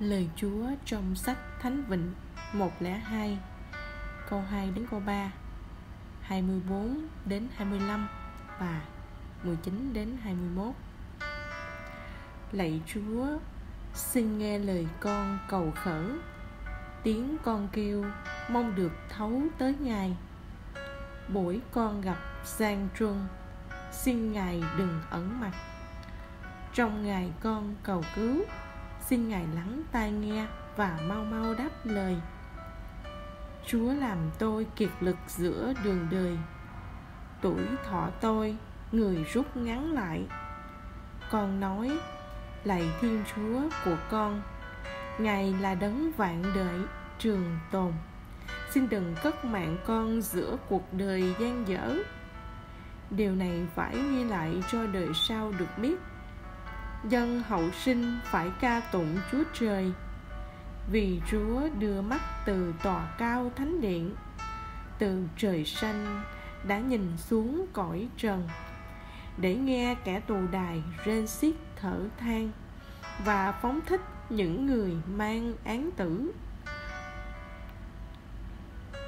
Lời Chúa trong sách Thánh Vịnh 102 câu 2 đến câu 3 24 đến 25 và 19 đến 21 Lạy Chúa, xin nghe lời con cầu khẩn. Tiếng con kêu mong được thấu tới Ngài. Buổi con gặp Giang Truân Xin Ngài đừng ẩn mặt. Trong Ngài con cầu cứu xin ngài lắng tai nghe và mau mau đáp lời. Chúa làm tôi kiệt lực giữa đường đời. Tuổi thọ tôi, người rút ngắn lại. Con nói, lạy thiên chúa của con, ngài là đấng vạn đợi trường tồn. Xin đừng cất mạng con giữa cuộc đời gian dở. Điều này phải ghi lại cho đời sau được biết dân hậu sinh phải ca tụng Chúa Trời. Vì Chúa đưa mắt từ tòa cao thánh điện, từ trời xanh đã nhìn xuống cõi trần, để nghe kẻ tù đài rên xiết thở than và phóng thích những người mang án tử.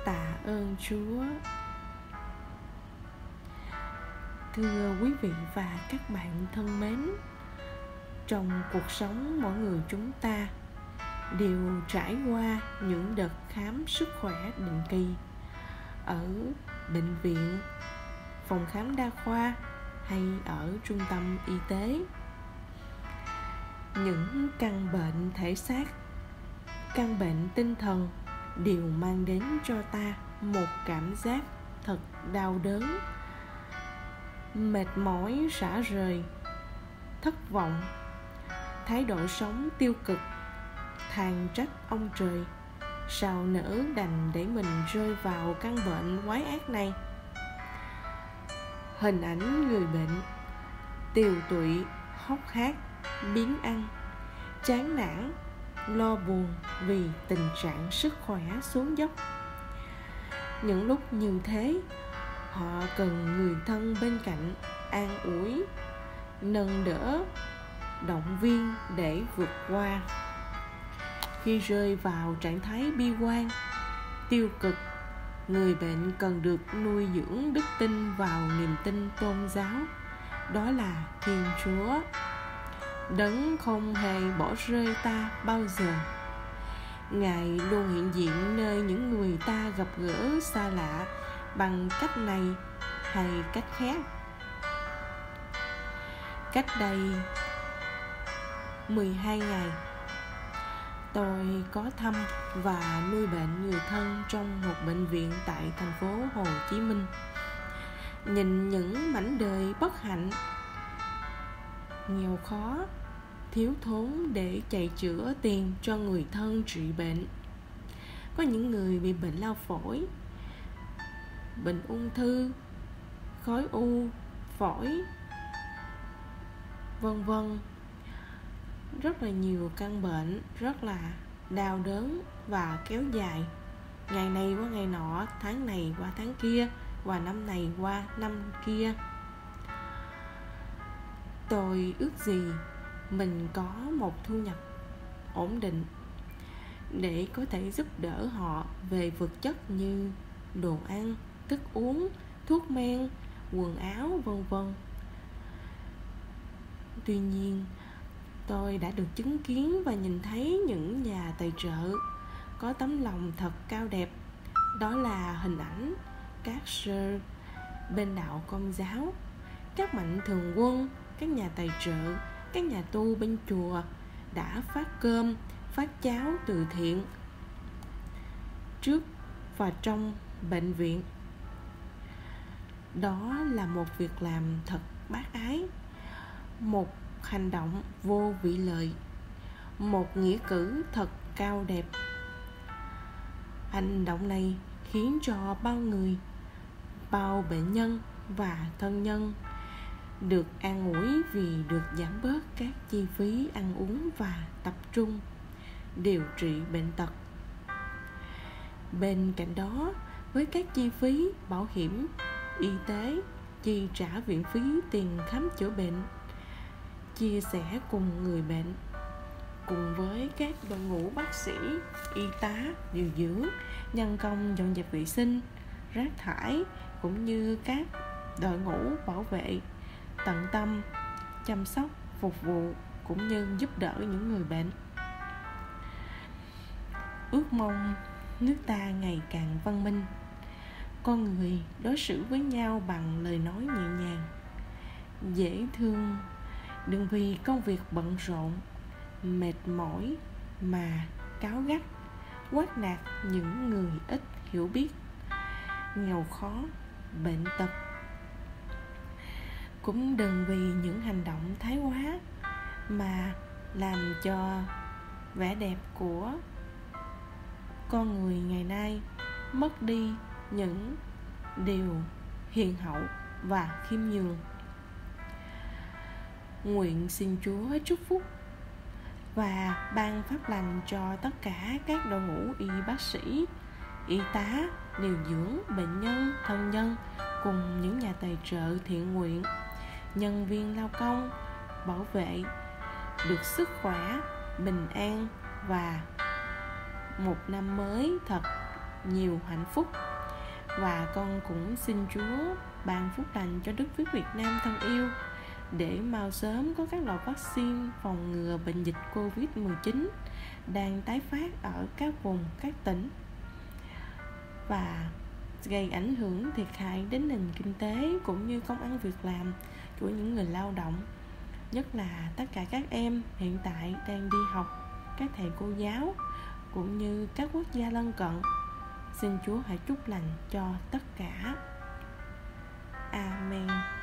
Tạ ơn chúa. Thưa quý vị và các bạn thân mến trong cuộc sống mỗi người chúng ta đều trải qua những đợt khám sức khỏe định kỳ ở bệnh viện, phòng khám đa khoa hay ở trung tâm y tế. Những căn bệnh thể xác, căn bệnh tinh thần đều mang đến cho ta một cảm giác thật đau đớn, mệt mỏi xả rời, thất vọng thái độ sống tiêu cực. Than trách ông trời, sao nỡ đành để mình rơi vào căn bệnh quái ác này? Hình ảnh người bệnh, tiều tụy, hốc hác, biến ăn, chán nản, lo buồn vì tình trạng sức khỏe xuống dốc. Những lúc như thế, họ cần người thân bên cạnh an ủi, nâng đỡ động viên để vượt qua. Khi rơi vào trạng thái bi quan, tiêu cực, người bệnh cần được nuôi dưỡng đức tin vào niềm tin tôn giáo. Đó là thiên chúa. Đấng không hề bỏ rơi ta bao giờ. Ngài luôn hiện diện nơi những người ta gặp gỡ xa lạ bằng cách này hay cách khác. Cách đây 12 ngày. Tôi có thăm và nuôi bệnh người thân trong một bệnh viện tại thành phố Hồ Chí Minh. Nhìn những mảnh đời bất hạnh Nghèo khó, thiếu thốn để chạy chữa tiền cho người thân trị bệnh. Có những người bị bệnh lao phổi Bệnh ung thư, khối u, phổi vân vân rất là nhiều căn bệnh, rất là đau đớn và kéo dài. Ngày này qua ngày nọ, tháng này qua tháng kia, và năm này qua năm kia. Tôi ước gì mình có một thu nhập ổn định để có thể giúp đỡ họ về vật chất như đồ ăn, thức uống, thuốc men, quần áo, vân vân. Tuy nhiên tôi đã được chứng kiến và nhìn thấy những nhà tài trợ có tấm lòng thật cao đẹp. Đó là hình ảnh các sơ bên đạo công giáo, các mạnh thường quân, các nhà tài trợ, các nhà tu bên chùa đã phát cơm, phát cháo từ thiện trước và trong bệnh viện. Đó là một việc làm thật bác ái, một hành động vô vị lợi. Một nghĩa cử thật cao đẹp. Hành động này khiến cho bao người, bao bệnh nhân và thân nhân được an ủi vì được giảm bớt các chi phí ăn uống và tập trung, điều trị bệnh tật. Bên cạnh đó, với các chi phí, bảo hiểm, y tế, chi trả viện phí tiền khám chữa bệnh chia sẻ cùng người bệnh cùng với các đội ngũ bác sĩ, y tá, điều dưỡng, nhân công dọn dẹp vệ sinh, rác thải cũng như các đội ngũ bảo vệ tận tâm chăm sóc phục vụ cũng như giúp đỡ những người bệnh. Ước mong nước ta ngày càng văn minh con người đối xử với nhau bằng lời nói nhẹ nhàng dễ thương đừng vì công việc bận rộn, mệt mỏi mà cáo gắt, quát nạt những người ít hiểu biết, nghèo khó, bệnh tật. Cũng đừng vì những hành động thái quá mà làm cho vẻ đẹp của con người ngày nay mất đi những điều hiền hậu và khiêm nhường nguyện xin chúa chúc phúc và ban pháp lành cho tất cả các đội ngũ y bác sĩ, y tá, điều dưỡng, bệnh nhân, thân nhân cùng những nhà tài trợ thiện nguyện, nhân viên lao công, bảo vệ, được sức khỏe, bình an và một năm mới thật nhiều hạnh phúc. Và con cũng xin Chúa ban phúc lành cho Đức Phước Việt Nam thân yêu để mau sớm có các loại vaccine phòng ngừa bệnh dịch Covid-19 đang tái phát ở các vùng, các tỉnh. Và gây ảnh hưởng thiệt hại đến nền kinh tế cũng như công ăn việc làm của những người lao động. Nhất là tất cả các em hiện tại đang đi học các thầy cô giáo cũng như các quốc gia lân cận. Xin chúa hãy chúc lành cho tất cả. Amen.